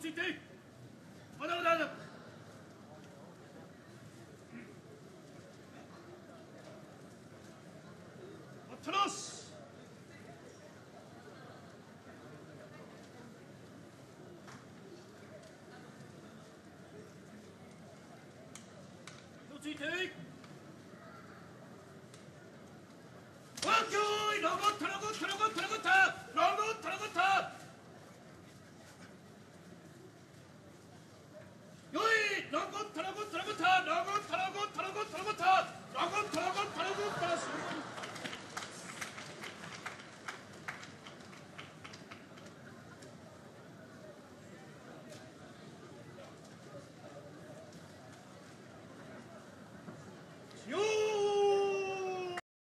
ついてまだまだ待ったなしついてワンキョイロボットロボットロ